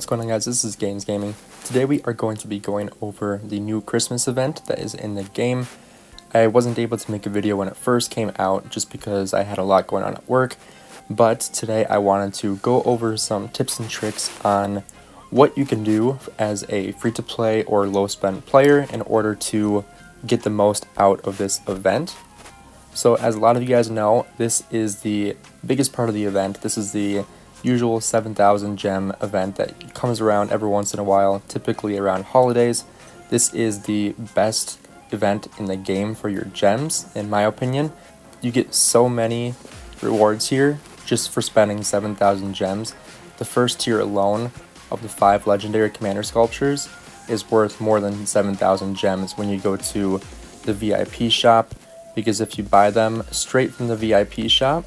What's going on guys, this is Gainz Gaming. Today we are going to be going over the new Christmas event that is in the game. I wasn't able to make a video when it first came out just because I had a lot going on at work, but today I wanted to go over some tips and tricks on what you can do as a free-to-play or low-spend player in order to get the most out of this event. So as a lot of you guys know, this is the biggest part of the event. This is the usual 7,000 gem event that comes around every once in a while, typically around holidays. This is the best event in the game for your gems, in my opinion. You get so many rewards here just for spending 7,000 gems. The first tier alone of the five legendary commander sculptures is worth more than 7,000 gems when you go to the VIP shop because if you buy them straight from the VIP shop,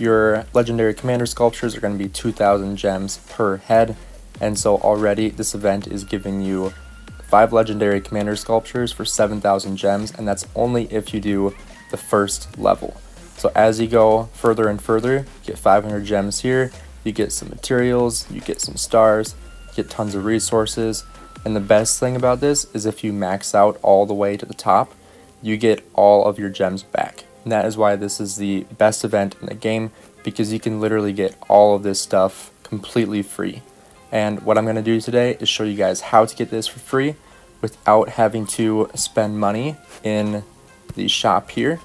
your legendary commander sculptures are going to be 2,000 gems per head, and so already this event is giving you 5 legendary commander sculptures for 7,000 gems, and that's only if you do the first level. So as you go further and further, you get 500 gems here, you get some materials, you get some stars, you get tons of resources, and the best thing about this is if you max out all the way to the top, you get all of your gems back. And that is why this is the best event in the game because you can literally get all of this stuff completely free. And what I'm going to do today is show you guys how to get this for free without having to spend money in the shop here.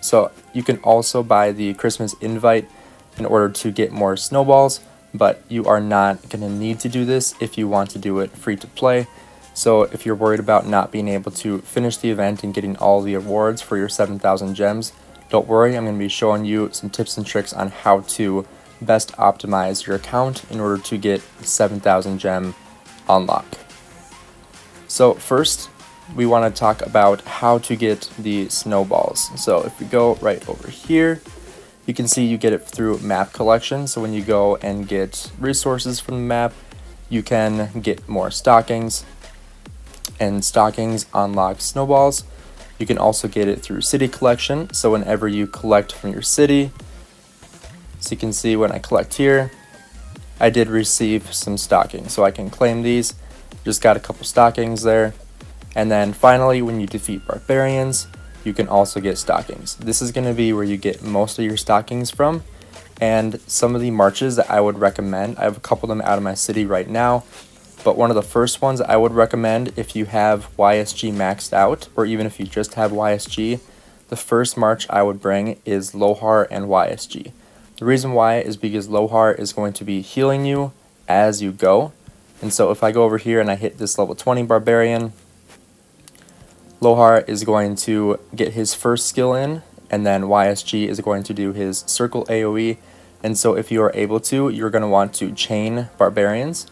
So you can also buy the Christmas invite in order to get more snowballs, but you are not going to need to do this if you want to do it free to play. So if you're worried about not being able to finish the event and getting all the awards for your 7,000 gems, don't worry, I'm going to be showing you some tips and tricks on how to best optimize your account in order to get 7,000 gem unlock. So first, we want to talk about how to get the snowballs. So if we go right over here, you can see you get it through map collection. So when you go and get resources from the map, you can get more stockings, and stockings unlock snowballs. You can also get it through city collection. So whenever you collect from your city, so you can see when I collect here, I did receive some stockings. So I can claim these. Just got a couple stockings there. And then finally, when you defeat barbarians, you can also get stockings. This is going to be where you get most of your stockings from. And some of the marches that I would recommend, I have a couple of them out of my city right now but one of the first ones I would recommend if you have YSG maxed out, or even if you just have YSG, the first march I would bring is Lohar and YSG. The reason why is because Lohar is going to be healing you as you go. And so if I go over here and I hit this level 20 Barbarian, Lohar is going to get his first skill in, and then YSG is going to do his circle AoE. And so if you are able to, you're going to want to chain Barbarians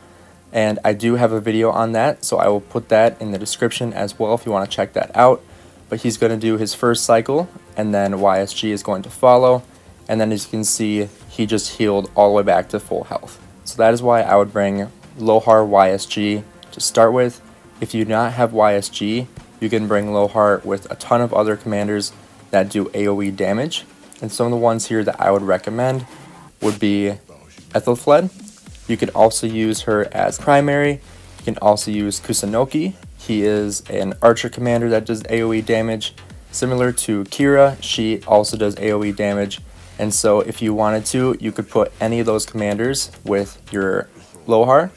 and I do have a video on that so I will put that in the description as well if you want to check that out. But he's going to do his first cycle and then YSG is going to follow. And then as you can see he just healed all the way back to full health. So that is why I would bring Lohar YSG to start with. If you do not have YSG you can bring Lohar with a ton of other commanders that do AoE damage. And some of the ones here that I would recommend would be Aethelflaed you could also use her as primary. You can also use Kusunoki. He is an archer commander that does AoE damage. Similar to Keira, she also does AoE damage. And so if you wanted to, you could put any of those commanders with your Lohar.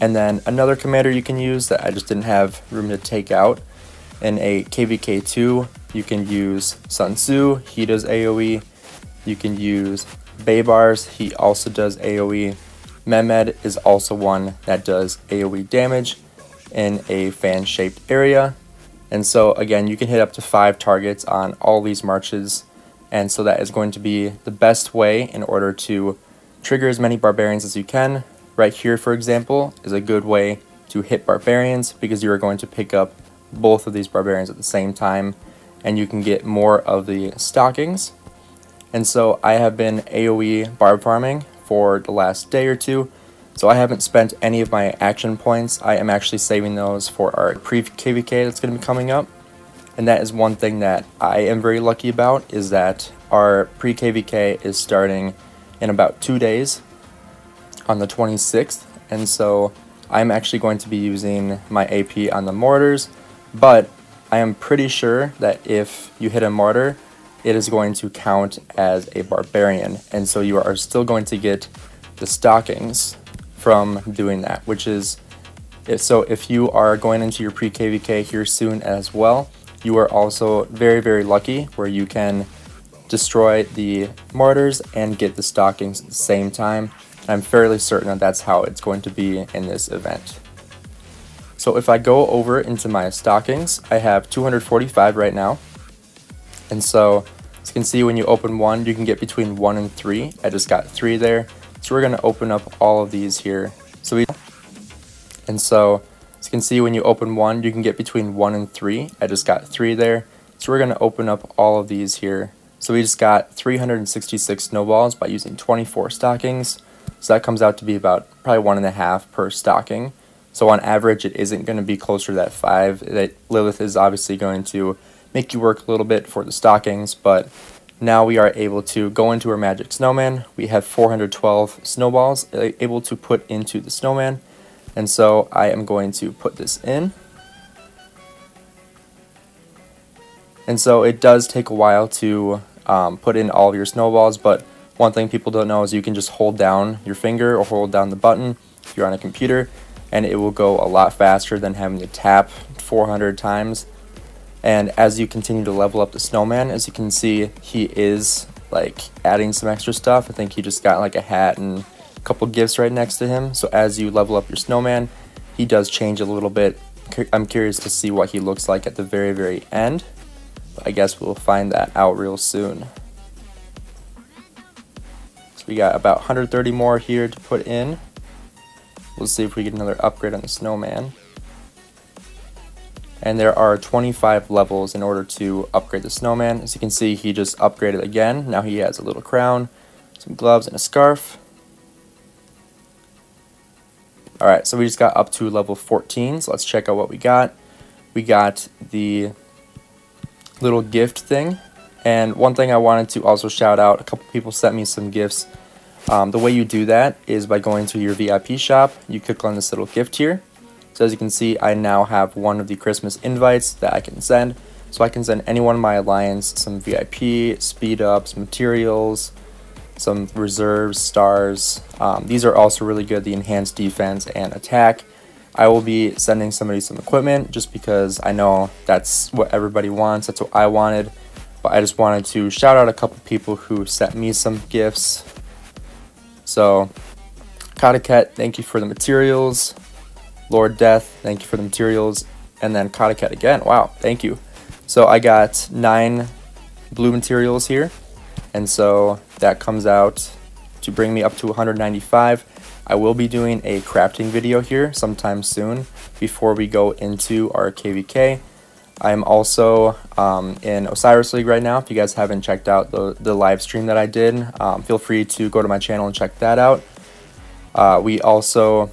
And then another commander you can use that I just didn't have room to take out. In a KVK2, you can use Sun Tzu, he does AoE. You can use Baibars, he also does AoE. Mehmed is also one that does AoE damage in a fan-shaped area. And so again, you can hit up to five targets on all these marches. And so that is going to be the best way in order to trigger as many barbarians as you can. Right here, for example, is a good way to hit barbarians because you are going to pick up both of these barbarians at the same time and you can get more of the stockings. And so I have been AoE barb farming for the last day or two. So I haven't spent any of my action points. I am actually saving those for our pre-KVK that's going to be coming up. And that is one thing that I am very lucky about is that our pre-KVK is starting in about two days. on the 26th, and so I'm actually going to be using my AP on the mortars, but I am pretty sure that if you hit a mortar, it is going to count as a barbarian, and so you are still going to get the stockings from doing that, which is so if you are going into your pre-KVK here soon as well, you are also very, very lucky where you can destroy the mortars and get the stockings at the same time. I'm fairly certain that that's how it's going to be in this event. So if I go over into my stockings, I have 245 right now. And so as you can see when you open one, you can get between one and three. I just got three there. So we're gonna open up all of these here. So we and so as you can see when you open one, you can get between one and three. I just got three there. So we're gonna open up all of these here. So we just got 366 snowballs by using 24 stockings. So that comes out to be about probably one and a half per stocking. So on average, it isn't going to be closer to that five. That Lilith is obviously going to make you work a little bit for the stockings, but now we are able to go into our magic snowman. We have 412 snowballs able to put into the snowman. And so I am going to put this in. And so it does take a while to um, put in all of your snowballs, but one thing people don't know is you can just hold down your finger or hold down the button if you're on a computer, and it will go a lot faster than having to tap 400 times. And as you continue to level up the snowman, as you can see, he is like adding some extra stuff. I think he just got like a hat and a couple gifts right next to him. So as you level up your snowman, he does change a little bit. I'm curious to see what he looks like at the very, very end. I guess we'll find that out real soon. So we got about 130 more here to put in. We'll see if we get another upgrade on the snowman. And there are 25 levels in order to upgrade the snowman. As you can see, he just upgraded again. Now he has a little crown, some gloves, and a scarf. Alright, so we just got up to level 14, so let's check out what we got. We got the little gift thing. And one thing I wanted to also shout out, a couple people sent me some gifts. Um, the way you do that is by going to your VIP shop. You click on this little gift here. So as you can see, I now have one of the Christmas invites that I can send. So I can send anyone in my alliance some VIP, speed ups, materials, some reserves, stars. Um, these are also really good, the enhanced defense and attack. I will be sending somebody some equipment just because I know that's what everybody wants. That's what I wanted. But I just wanted to shout out a couple people who sent me some gifts. So, Kataket, thank you for the materials. Lord Death, thank you for the materials. And then Kataket again. Wow, thank you. So I got nine blue materials here. And so that comes out to bring me up to 195. I will be doing a crafting video here sometime soon before we go into our KVK. I'm also um, in Osiris League right now. If you guys haven't checked out the, the live stream that I did, um, feel free to go to my channel and check that out. Uh, we also,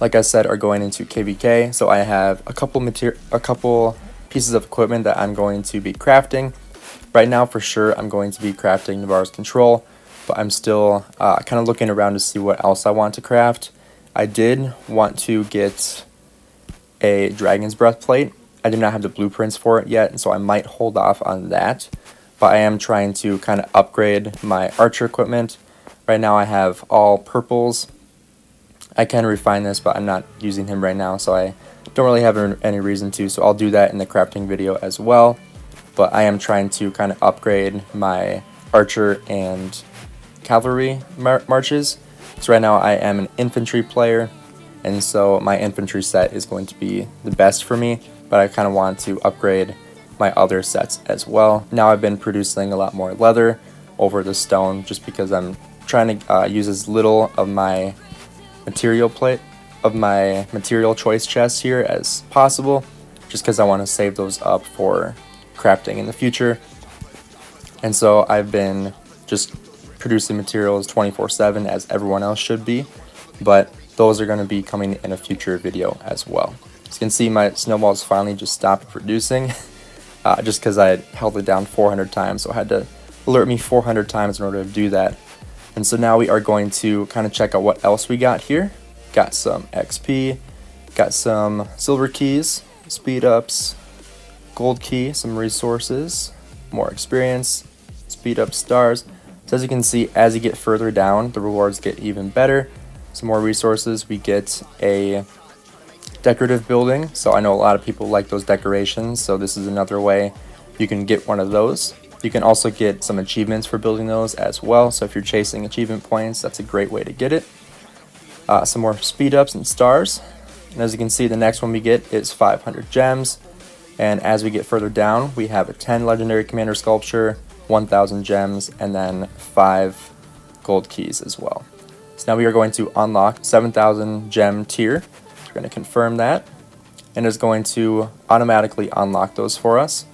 like I said, are going into KVK. So I have a couple material, a couple pieces of equipment that I'm going to be crafting. Right now, for sure, I'm going to be crafting Navarre's Control but I'm still uh, kind of looking around to see what else I want to craft. I did want to get a Dragon's Breath plate. I do not have the blueprints for it yet, and so I might hold off on that. But I am trying to kind of upgrade my archer equipment. Right now I have all purples. I can refine this, but I'm not using him right now, so I don't really have any reason to. So I'll do that in the crafting video as well. But I am trying to kind of upgrade my archer and cavalry mar marches. So right now I am an infantry player, and so my infantry set is going to be the best for me, but I kind of want to upgrade my other sets as well. Now I've been producing a lot more leather over the stone just because I'm trying to uh, use as little of my material plate of my material choice chests here as possible just because I want to save those up for crafting in the future. And so I've been just producing materials 24-7 as everyone else should be, but those are going to be coming in a future video as well. As you can see, my snowballs finally just stopped producing, uh, just because I held it down 400 times, so I had to alert me 400 times in order to do that. And so now we are going to kind of check out what else we got here. Got some XP, got some silver keys, speed ups, gold key, some resources, more experience, speed up stars. So as you can see, as you get further down, the rewards get even better. Some more resources, we get a decorative building. So I know a lot of people like those decorations, so this is another way you can get one of those. You can also get some achievements for building those as well. So if you're chasing achievement points, that's a great way to get it. Uh, some more speed ups and stars. And as you can see, the next one we get is 500 gems. And as we get further down, we have a 10 legendary commander sculpture, 1000 gems, and then 5 gold keys as well. So now we are going to unlock 7000 gem tier. We're going to confirm that. And it's going to automatically unlock those for us.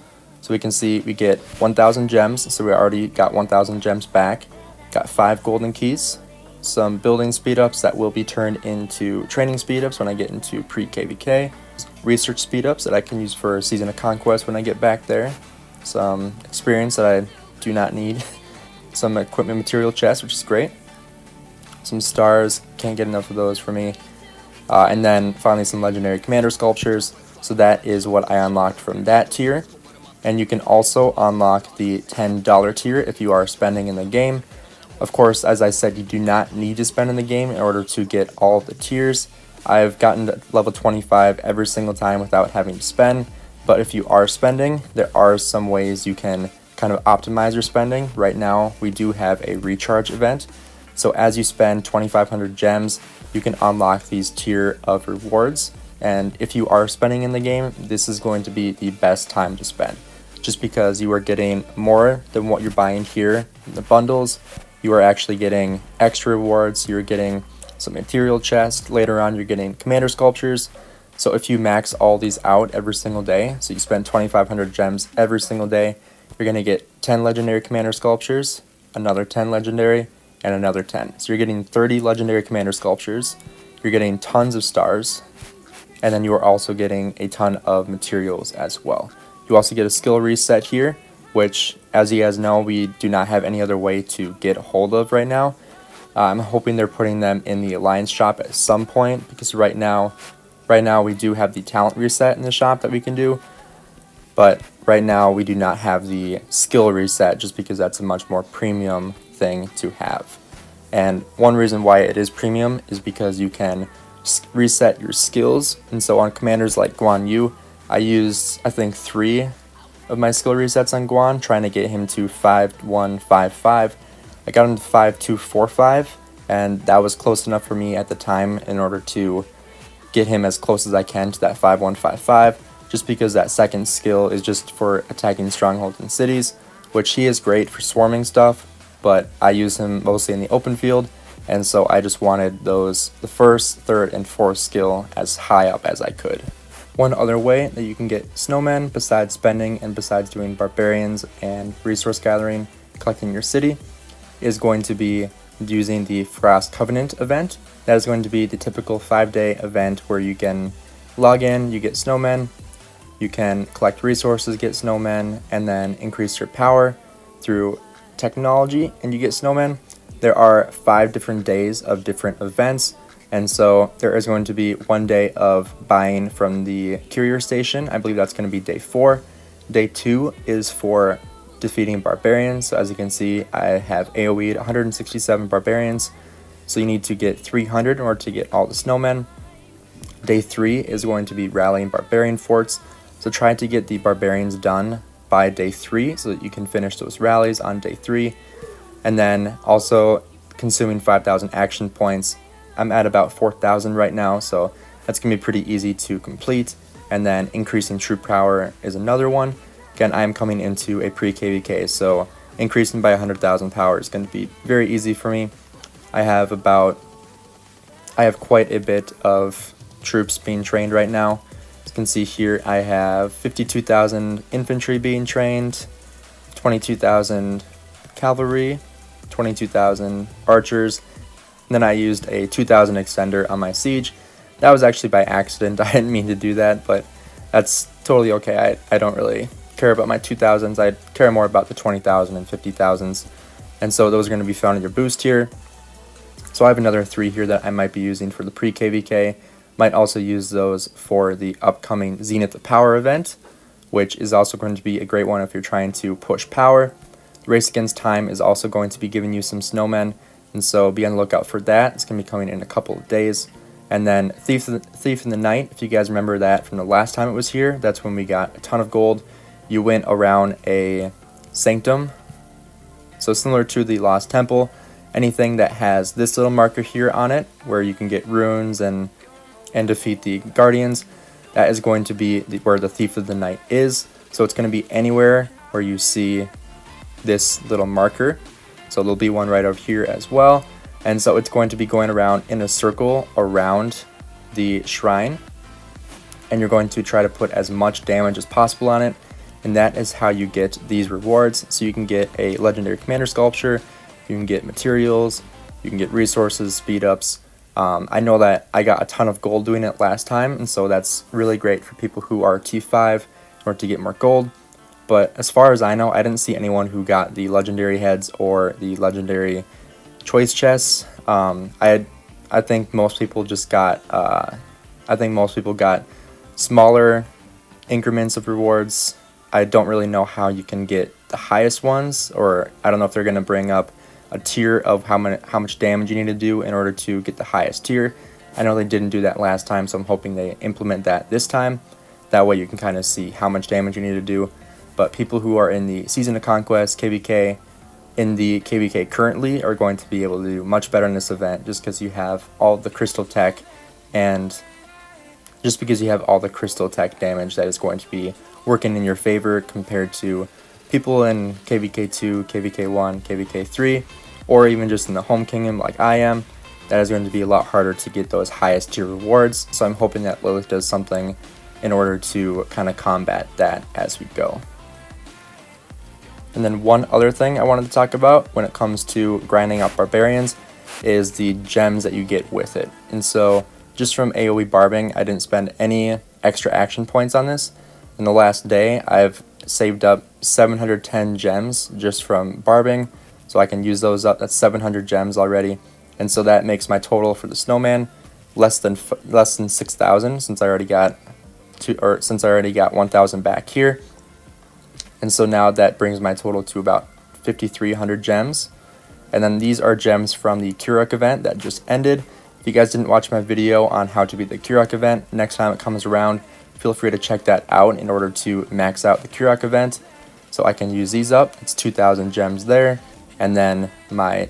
So we can see we get 1000 gems, so we already got 1000 gems back. Got 5 golden keys, some building speedups that will be turned into training speedups when I get into pre-KVK, research speedups that I can use for Season of Conquest when I get back there, some experience that I do not need, some equipment material chests, which is great, some stars, can't get enough of those for me, uh, and then finally some legendary commander sculptures, so that is what I unlocked from that tier. And you can also unlock the $10 tier if you are spending in the game. Of course, as I said, you do not need to spend in the game in order to get all the tiers. I've gotten to level 25 every single time without having to spend, but if you are spending, there are some ways you can kind of optimize your spending. Right now, we do have a recharge event. So as you spend 2,500 gems, you can unlock these tier of rewards. And if you are spending in the game, this is going to be the best time to spend. Just because you are getting more than what you're buying here in the bundles, you are actually getting extra rewards, you're getting some material chests, later on you're getting commander sculptures. So if you max all these out every single day, so you spend 2,500 gems every single day, you're going to get 10 legendary commander sculptures, another 10 legendary, and another 10. So you're getting 30 legendary commander sculptures, you're getting tons of stars, and then you are also getting a ton of materials as well. You also get a skill reset here, which, as you guys know, we do not have any other way to get hold of right now. Uh, I'm hoping they're putting them in the Alliance shop at some point, because right now, right now we do have the talent reset in the shop that we can do, but right now we do not have the skill reset, just because that's a much more premium thing to have. And one reason why it is premium is because you can reset your skills, and so on commanders like Guan Yu, I used, I think, three of my skill resets on Guan, trying to get him to 5-1-5-5. I got him to 5-2-4-5, and that was close enough for me at the time in order to get him as close as I can to that 5-1-5-5, just because that second skill is just for attacking strongholds and cities, which he is great for swarming stuff, but I use him mostly in the open field, and so I just wanted those, the first, third, and fourth skill as high up as I could. One other way that you can get snowmen, besides spending and besides doing barbarians and resource gathering, collecting your city, is going to be using the Frost Covenant event. That is going to be the typical five day event where you can log in, you get snowmen, you can collect resources, get snowmen, and then increase your power through technology, and you get snowmen. There are five different days of different events and so there is going to be one day of buying from the courier station. I believe that's going to be day four. Day two is for defeating barbarians. So as you can see, I have AoE'd 167 barbarians. So you need to get 300 in order to get all the snowmen. Day three is going to be rallying barbarian forts. So try to get the barbarians done by day three so that you can finish those rallies on day three. And then also consuming 5,000 action points I'm at about 4,000 right now, so that's to be pretty easy to complete. And then increasing troop power is another one. Again, I'm coming into a pre-KVK, so increasing by 100,000 power is to be very easy for me. I have about, I have quite a bit of troops being trained right now. As you can see here, I have 52,000 infantry being trained, 22,000 cavalry, 22,000 archers, then I used a 2000 extender on my Siege. That was actually by accident. I didn't mean to do that, but that's totally okay. I, I don't really care about my 2000s. I care more about the 20,000 and 50,000s. And so those are going to be found in your boost here. So I have another three here that I might be using for the pre-KVK. Might also use those for the upcoming Zenith of Power event, which is also going to be a great one if you're trying to push power. Race Against Time is also going to be giving you some snowmen, and so be on the lookout for that. It's going to be coming in a couple of days. And then Thief, Thief in the Night, if you guys remember that from the last time it was here, that's when we got a ton of gold. You went around a Sanctum, so similar to the Lost Temple, anything that has this little marker here on it, where you can get runes and, and defeat the Guardians, that is going to be the, where the Thief of the Night is. So it's going to be anywhere where you see this little marker. So there'll be one right over here as well. And so it's going to be going around in a circle around the shrine. And you're going to try to put as much damage as possible on it. And that is how you get these rewards. So you can get a legendary commander sculpture, you can get materials, you can get resources, speed ups. Um, I know that I got a ton of gold doing it last time, and so that's really great for people who are T5 or to get more gold. But as far as I know, I didn't see anyone who got the legendary heads or the legendary choice chests. Um, I I think most people just got uh, I think most people got smaller increments of rewards. I don't really know how you can get the highest ones, or I don't know if they're gonna bring up a tier of how many how much damage you need to do in order to get the highest tier. I know they didn't do that last time, so I'm hoping they implement that this time. That way you can kind of see how much damage you need to do but people who are in the Season of Conquest, KVK, in the KVK currently are going to be able to do much better in this event just because you have all the crystal tech and just because you have all the crystal tech damage that is going to be working in your favor compared to people in KVK2, KVK1, KVK3, or even just in the home kingdom like I am, that is going to be a lot harder to get those highest tier rewards. So I'm hoping that Lilith does something in order to kind of combat that as we go. And then one other thing I wanted to talk about when it comes to grinding up barbarians is the gems that you get with it. And so just from AoE barbing, I didn't spend any extra action points on this. In the last day, I've saved up 710 gems just from barbing, so I can use those up. That's 700 gems already. And so that makes my total for the snowman less than less than 6,000 since I already got two, or since I already got 1,000 back here. And so now that brings my total to about 5,300 gems. And then these are gems from the Kurak event that just ended. If you guys didn't watch my video on how to beat the Kurak event, next time it comes around, feel free to check that out in order to max out the Kurak event. So I can use these up. It's 2,000 gems there. And then my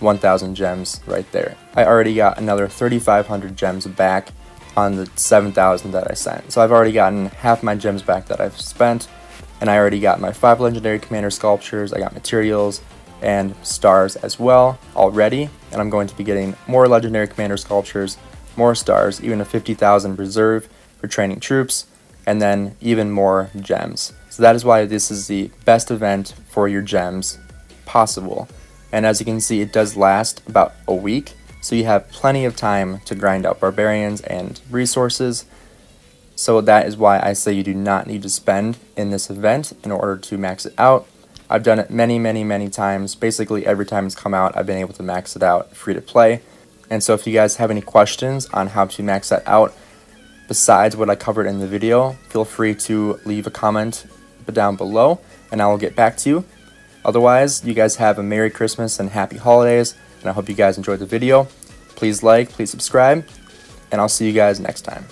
1,000 gems right there. I already got another 3,500 gems back on the 7,000 that I sent. So I've already gotten half my gems back that I've spent and I already got my five legendary commander sculptures, I got materials and stars as well already, and I'm going to be getting more legendary commander sculptures, more stars, even a 50,000 reserve for training troops, and then even more gems. So that is why this is the best event for your gems possible. And as you can see, it does last about a week, so you have plenty of time to grind out barbarians and resources, so that is why I say you do not need to spend in this event in order to max it out. I've done it many, many, many times. Basically every time it's come out, I've been able to max it out free to play. And so if you guys have any questions on how to max that out, besides what I covered in the video, feel free to leave a comment down below and I will get back to you. Otherwise, you guys have a Merry Christmas and Happy Holidays, and I hope you guys enjoyed the video. Please like, please subscribe, and I'll see you guys next time.